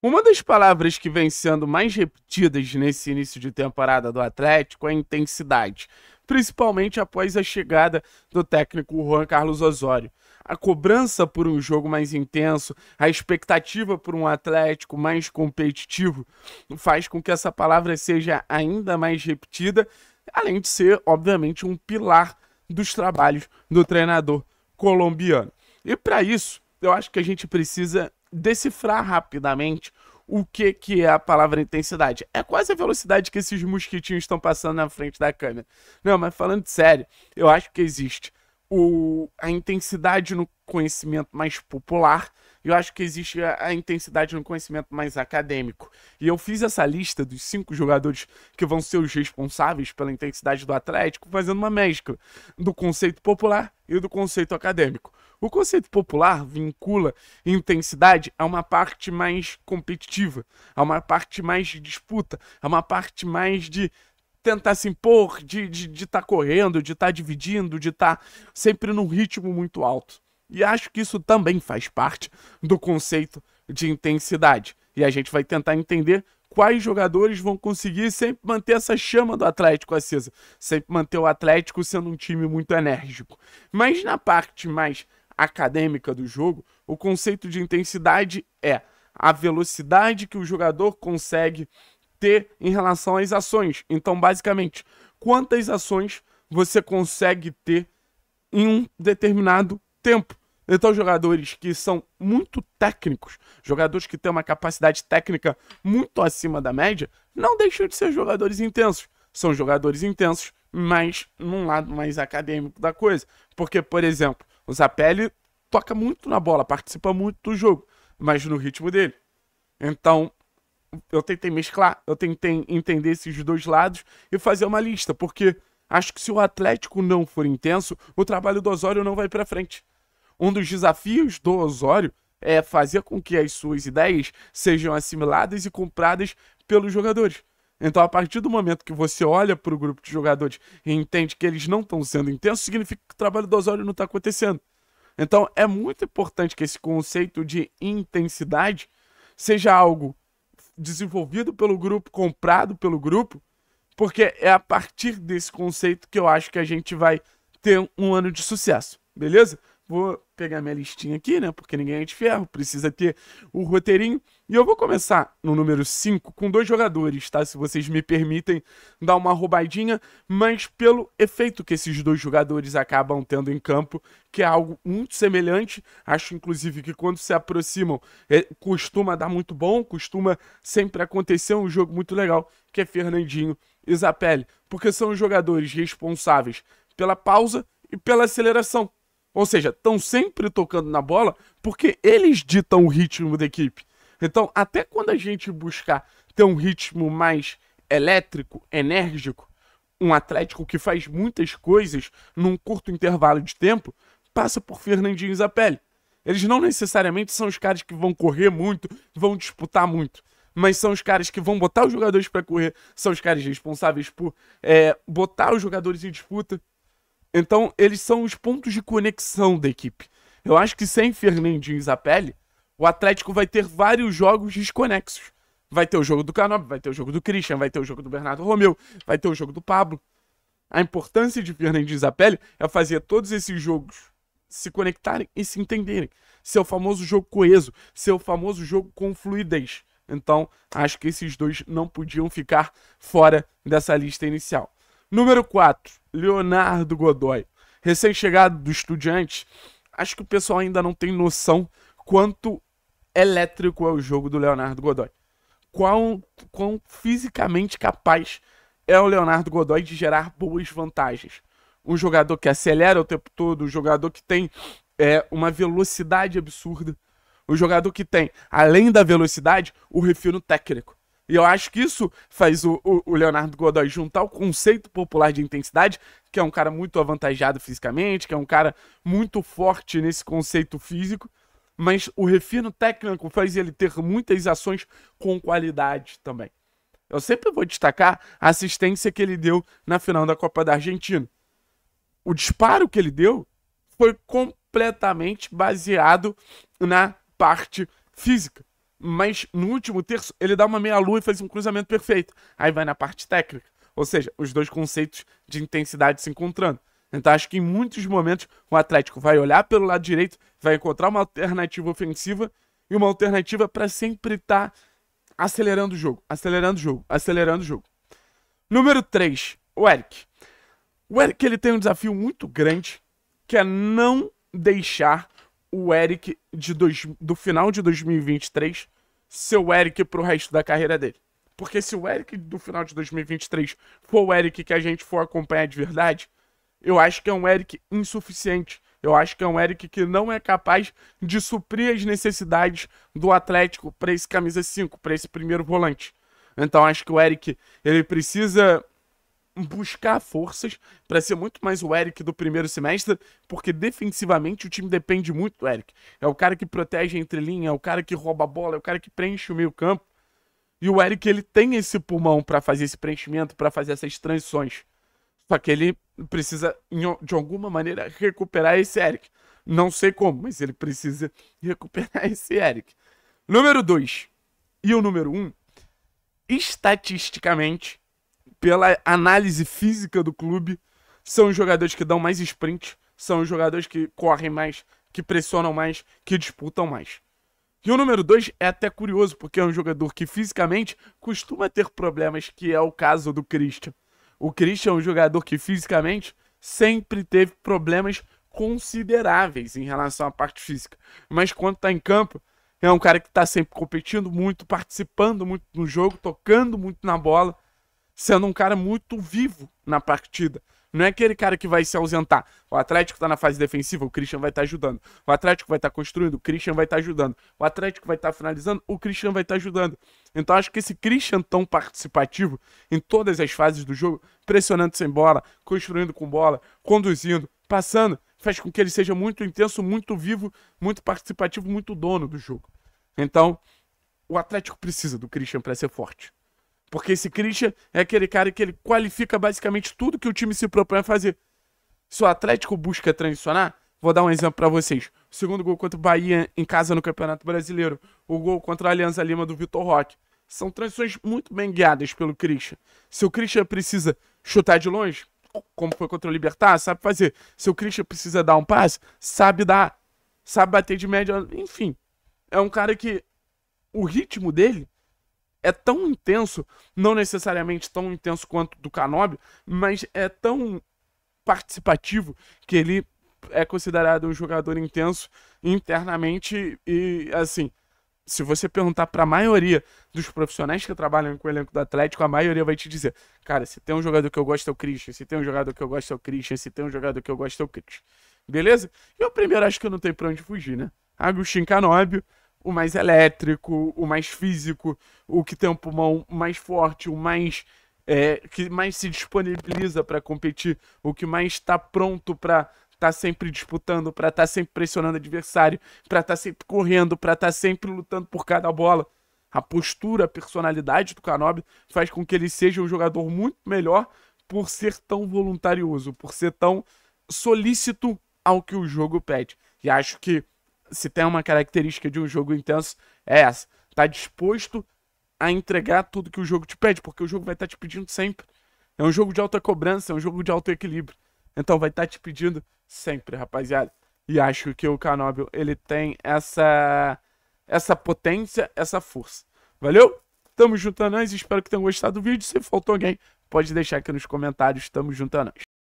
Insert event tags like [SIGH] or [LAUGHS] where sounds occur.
Uma das palavras que vem sendo mais repetidas nesse início de temporada do Atlético é intensidade, principalmente após a chegada do técnico Juan Carlos Osório. A cobrança por um jogo mais intenso, a expectativa por um Atlético mais competitivo, faz com que essa palavra seja ainda mais repetida, além de ser, obviamente, um pilar dos trabalhos do treinador colombiano. E para isso, eu acho que a gente precisa decifrar rapidamente o que, que é a palavra intensidade. É quase a velocidade que esses mosquitinhos estão passando na frente da câmera. Não, mas falando sério, eu acho que existe o, a intensidade no conhecimento mais popular eu acho que existe a, intensidade no conhecimento mais acadêmico. E eu fiz essa lista dos cinco jogadores que vão ser os responsáveis pela intensidade do Atlético, fazendo uma mescla do conceito popular e do conceito acadêmico. O conceito popular vincula intensidade a uma parte mais competitiva, a uma parte mais de disputa, a uma parte mais de tentar se impor, de estar de, de tá correndo, de estar tá dividindo, de estar tá sempre num ritmo muito alto. E acho que isso também faz parte do conceito de intensidade. E a gente vai tentar entender quais jogadores vão conseguir sempre manter essa chama do Atlético acesa, sempre manter o Atlético sendo um time muito enérgico. Mas na parte mais acadêmica do jogo, o conceito de intensidade é a velocidade que o jogador consegue ter em relação às ações. Então, basicamente, quantas ações você consegue ter em um determinado tempo. Então, jogadores que são muito técnicos, jogadores que têm uma capacidade técnica muito acima da média, não deixam de ser jogadores intensos. São jogadores intensos, mas num lado mais acadêmico da coisa. Porque, por exemplo, o Zapelli toca muito na bola, participa muito do jogo, mas no ritmo dele. Então, eu tentei mesclar, eu tentei entender esses dois lados e fazer uma lista, porque acho que se o Atlético não for intenso, o trabalho do Osório não vai para frente. Um dos desafios do Osório é fazer com que as suas ideias sejam assimiladas e compradas pelos jogadores. Então, a partir do momento que você olha para o grupo de jogadores e entende que eles não estão sendo intensos, significa que o trabalho do Osório não está acontecendo. Então, é muito importante que esse conceito de intensidade seja algo desenvolvido pelo grupo, comprado pelo grupo, porque é a partir desse conceito que eu acho que a gente vai ter um ano de sucesso, beleza? Vou pegar minha listinha aqui, né? Porque ninguém é de ferro, precisa ter o roteirinho. E eu vou começar no número 5 com dois jogadores, tá? Se vocês me permitem dar uma roubadinha, mas pelo efeito que esses dois jogadores acabam tendo em campo, que é algo muito semelhante. Acho, inclusive, que quando se aproximam, é, costuma dar muito bom, costuma sempre acontecer um jogo muito legal, que é Fernandinho Zapelli, porque são os jogadores responsáveis pela pausa e pela aceleração. Ou seja, estão sempre tocando na bola porque eles ditam o ritmo da equipe. Então, até quando a gente buscar ter um ritmo mais elétrico, enérgico, um Atlético que faz muitas coisas num curto intervalo de tempo, passa por Fernandinho e Zapelli. Eles não necessariamente são os caras que vão correr muito, vão disputar muito, mas são os caras que vão botar os jogadores para correr, são os caras responsáveis por é, botar os jogadores em disputa. Então, eles são os pontos de conexão da equipe. Eu acho que sem Fernandinho e Zapelli, o Atlético vai ter vários jogos desconexos. Vai ter o jogo do Canob, vai ter o jogo do Christian, vai ter o jogo do Bernardo Romeu, vai ter o jogo do Pablo. A importância de Fernandinho e Zapelli é fazer todos esses jogos se conectarem e se entenderem. Ser o famoso jogo coeso, ser o famoso jogo com fluidez. Então, acho que esses dois não podiam ficar fora dessa lista inicial. Número 4, Leonardo Godoy. Recém-chegado do Estudiante, acho que o pessoal ainda não tem noção quanto elétrico é o jogo do Leonardo Godoy. Quão, quão fisicamente capaz é o Leonardo Godoy de gerar boas vantagens. Um jogador que acelera o tempo todo, um jogador que tem é, uma velocidade absurda, um jogador que tem, além da velocidade, o refino técnico. E eu acho que isso faz o, o, o, Leonardo Godoy juntar o conceito popular de intensidade, que é um cara muito avantajado fisicamente, que é um cara muito forte nesse conceito físico, mas o refino técnico faz ele ter muitas ações com qualidade também. Eu sempre vou destacar a assistência que ele deu na final da Copa da Argentina. O disparo que ele deu foi completamente baseado na parte física. Mas no último terço, ele dá uma meia-lua e faz um cruzamento perfeito. Aí vai na parte técnica. Ou seja, os dois conceitos de intensidade se encontrando. Então acho que em muitos momentos o Atlético vai olhar pelo lado direito, vai encontrar uma alternativa ofensiva e uma alternativa para sempre estar tá acelerando o jogo, acelerando o jogo, acelerando o jogo. Número 3, o Eric. O Eric ele tem um desafio muito grande, que é não deixar o Eric de dois, do final de 2023 ser o Eric pro resto da carreira dele. Porque se o Eric do final de 2023 for o Eric que a gente for acompanhar de verdade, eu acho que é um Eric insuficiente. Eu acho que é um Eric que não é capaz de suprir as necessidades do Atlético para esse camisa 5, para esse primeiro volante. Então acho que o Eric ele precisa buscar forças para ser muito mais o Eric do primeiro semestre, porque defensivamente o time depende muito do Eric. É o cara que protege entre linha, é o cara que rouba a bola, é o cara que preenche o meio-campo. E o Eric ele tem esse pulmão para fazer esse preenchimento, para fazer essas transições. Só que ele precisa de alguma maneira recuperar esse Eric. Não sei como, mas ele precisa [LAUGHS] recuperar esse Eric. Número 2 e o número 1, um, estatisticamente, pela análise física do clube, são os jogadores que dão mais sprint, são os jogadores que correm mais, que pressionam mais, que disputam mais. E o número 2 é até curioso, porque é um jogador que fisicamente costuma ter problemas, que é o caso do Christian. O Christian é um jogador que fisicamente sempre teve problemas consideráveis em relação à parte física. Mas quando está em campo, é um cara que está sempre competindo muito, participando muito no jogo, tocando muito na bola sendo um cara muito vivo na partida. Não é aquele cara que vai se ausentar. O Atlético está na fase defensiva, o Christian vai estar tá ajudando. O Atlético vai estar tá construindo, o Christian vai estar tá ajudando. O Atlético vai estar tá finalizando, o Christian vai estar tá ajudando. Então acho que esse Christian tão participativo em todas as fases do jogo, pressionando sem bola, construindo com bola, conduzindo, passando, faz com que ele seja muito intenso, muito vivo, muito participativo, muito dono do jogo. Então, o Atlético precisa do Christian para ser forte. Porque esse Christian é aquele cara que ele qualifica basicamente tudo que o time se propõe a fazer. Se o Atlético busca transicionar, vou dar um exemplo para vocês. O segundo gol contra o Bahia em casa no Campeonato Brasileiro. O gol contra a Aliança Lima do Vitor Roque. São transições muito bem guiadas pelo Christian. Se o Christian precisa chutar de longe, como foi contra o Libertar, sabe fazer. Se o Christian precisa dar um passe, sabe dar. Sabe bater de média, enfim. É um cara que o ritmo dele é tão intenso, não necessariamente tão intenso quanto do Canobi, mas é tão participativo que ele é considerado um jogador intenso internamente e assim, se você perguntar para a maioria dos profissionais que trabalham com o elenco do Atlético, a maioria vai te dizer: "Cara, se tem um jogador que eu gosto é o Christian, se tem um jogador que eu gosto é o Christian, se tem um jogador que eu gosto é o Christian". Beleza? E o primeiro acho que não tem para onde fugir, né? Agostinho Canóbio, o mais elétrico, o mais físico, o que tem um pulmão mais forte, o mais é, que mais se disponibiliza para competir, o que mais está pronto para estar tá sempre disputando, para estar tá sempre pressionando adversário, para estar tá sempre correndo, para estar tá sempre lutando por cada bola. A postura, a personalidade do Canobi faz com que ele seja um jogador muito melhor por ser tão voluntarioso, por ser tão solícito ao que o jogo pede. E acho que se tem uma característica de um jogo intenso, é essa. Tá disposto a entregar tudo que o jogo te pede, porque o jogo vai estar tá te pedindo sempre. É um jogo de alta cobrança, é um jogo de alto equilíbrio. Então vai estar tá te pedindo sempre, rapaziada. E acho que o Canóbio, ele tem essa essa potência, essa força. Valeu? Tamo junto a nós, espero que tenham gostado do vídeo. Se faltou alguém, pode deixar aqui nos comentários. Tamo junto a nós.